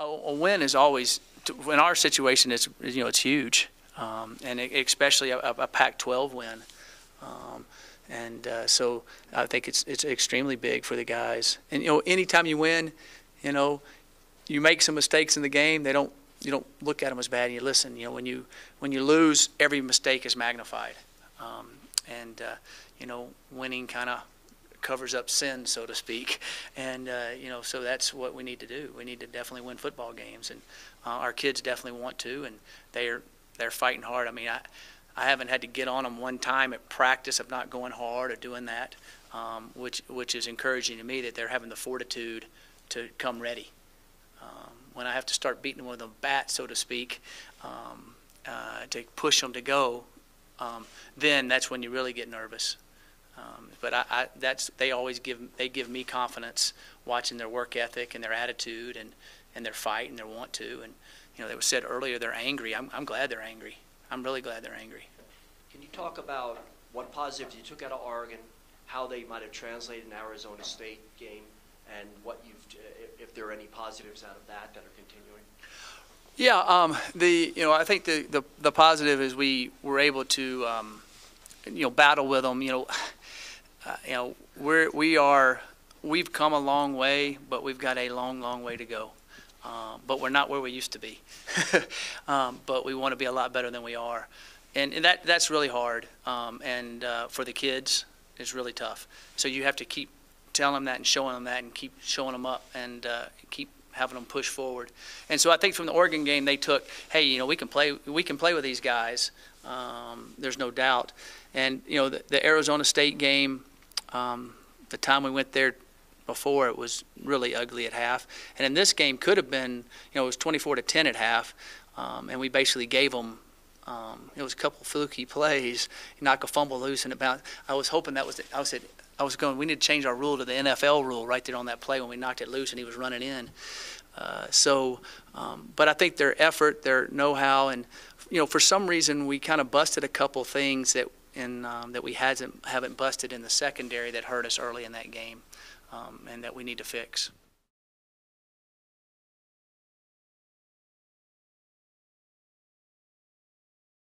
A, a win is always, in our situation, it's, you know, it's huge. Um, and it- especially a, a Pac-12 win. Um, and uh, so I think it's, it's extremely big for the guys. And, you know, anytime you win, you know, you make some mistakes in the game, they don't, you don't look at them as bad and you listen. You know, when you, when you lose, every mistake is magnified. Um, and, uh, you know, winning kind of covers up sin, so to speak. And, uh, you know, so that's what we need to do. We need to definitely win football games. And uh, our kids definitely want to, and they're, they're fighting hard. I mean, I, I haven't had to get on them one time at practice of not going hard or doing that, um, which, which is encouraging to me that they're having the fortitude to come ready. Um, when I have to start beating them with a bat, so to speak, um, uh, to push them to go, um, then that's when you really get nervous. Um, but I, I, that's they always give they give me confidence watching their work ethic and their attitude and, and their fight and their want to. And you know, they was said earlier they're angry. I'm, I'm glad they're angry. I'm really glad they're angry. Can you talk about what positives you took out of Oregon, how they might have translated in Arizona State game, and what you've, if- if there are any positives out of that that are continuing? Yeah, um, the you know I think the, the, the positive is we were able to um, you know battle with them. You know, uh, you know we're we are we've come a long way, but we've got a long long way to go. Um, but we're not where we used to be. um, but we want to be a lot better than we are, and, and that that's really hard. Um, and uh, for the kids, it's really tough. So you have to keep telling them that and showing them that, and keep showing them up, and uh, keep having them push forward. And so I think from the Oregon game, they took, hey, you know, we can play, we can play with these guys. Um, there's no doubt. And you know, the, the Arizona State game, um, the time we went there before, it was really ugly at half. And in this game, could have been, you know, it was 24 to 10 at half, um, and we basically gave them. Um, it was a couple fluky plays, knock a fumble loose, and about. I was hoping that was. I was. I was going. We need to change our rule to the NFL rule right there on that play when we knocked it loose and he was running in. Uh, so, um, but I think their effort, their know-how, and you know, for some reason we kind of busted a couple things that in um, that we hasn't haven't busted in the secondary that hurt us early in that game, um, and that we need to fix.